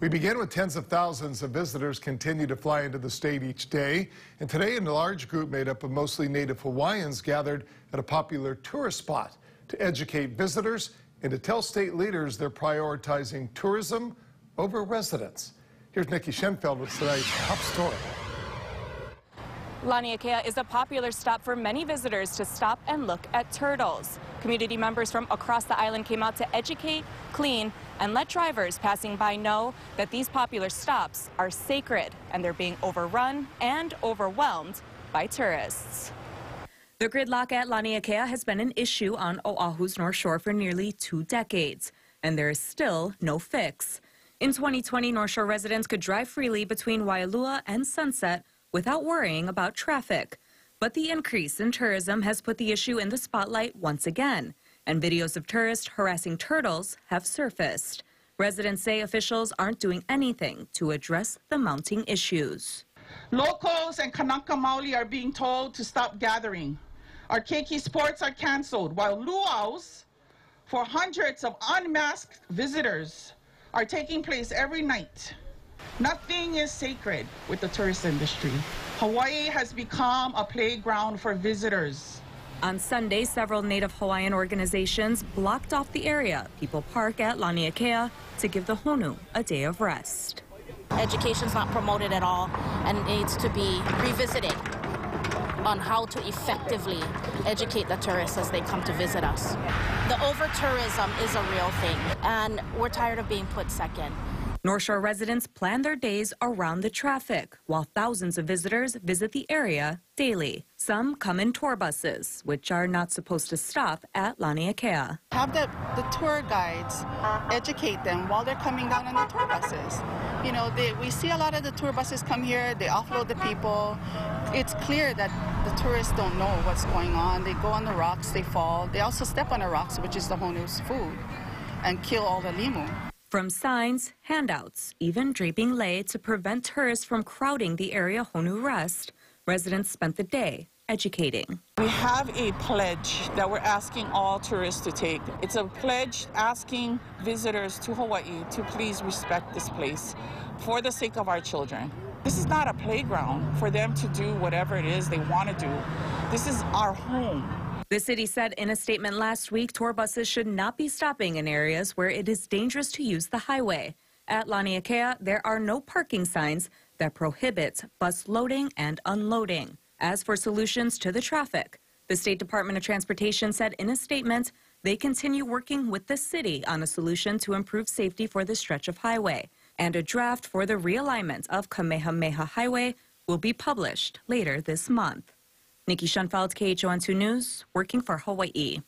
We begin with tens of thousands of visitors continue to fly into the state each day. And today, a large group made up of mostly native Hawaiians gathered at a popular tourist spot to educate visitors and to tell state leaders they're prioritizing tourism over residents. Here's Nikki Schenfeld with tonight's top story. Laniakea is a popular stop for many visitors to stop and look at turtles. Community members from across the island came out to educate, clean, and let drivers passing by know that these popular stops are sacred and they're being overrun and overwhelmed by tourists. The gridlock at Laniakea has been an issue on Oahu's North Shore for nearly two decades, and there is still no fix. In 2020, North Shore residents could drive freely between Waialua and Sunset without worrying about traffic. But the increase in tourism has put the issue in the spotlight once again, and videos of tourists harassing turtles have surfaced. Residents say officials aren't doing anything to address the mounting issues. Locals and Kanaka Maoli are being told to stop gathering. Our keiki sports are canceled, while luau's for hundreds of unmasked visitors are taking place every night. Nothing is sacred with the tourist industry. Hawaii has become a playground for visitors. On Sunday, several Native Hawaiian organizations blocked off the area people park at Laniakea to give the Honu a day of rest. Education's not promoted at all and needs to be revisited on how to effectively educate the tourists as they come to visit us. The over-tourism is a real thing, and we're tired of being put second. North Shore residents plan their days around the traffic, while thousands of visitors visit the area daily. Some come in tour buses, which are not supposed to stop at Laniakea. Have the, the tour guides educate them while they're coming down on the tour buses. You know, they, we see a lot of the tour buses come here, they offload the people. It's clear that the tourists don't know what's going on. They go on the rocks, they fall. They also step on the rocks, which is the Honu's food, and kill all the limu. From signs, handouts, even draping lei to prevent tourists from crowding the area Honu rest, residents spent the day educating. We have a pledge that we're asking all tourists to take. It's a pledge asking visitors to Hawaii to please respect this place for the sake of our children. This is not a playground for them to do whatever it is they want to do. This is our home. The city said in a statement last week tour buses should not be stopping in areas where it is dangerous to use the highway. At Laniakea, there are no parking signs that prohibits bus loading and unloading. As for solutions to the traffic, the State Department of Transportation said in a statement they continue working with the city on a solution to improve safety for the stretch of highway, and a draft for the realignment of Kamehameha Highway will be published later this month. Nikki Schenfeld, KHON2 News, working for Hawaii.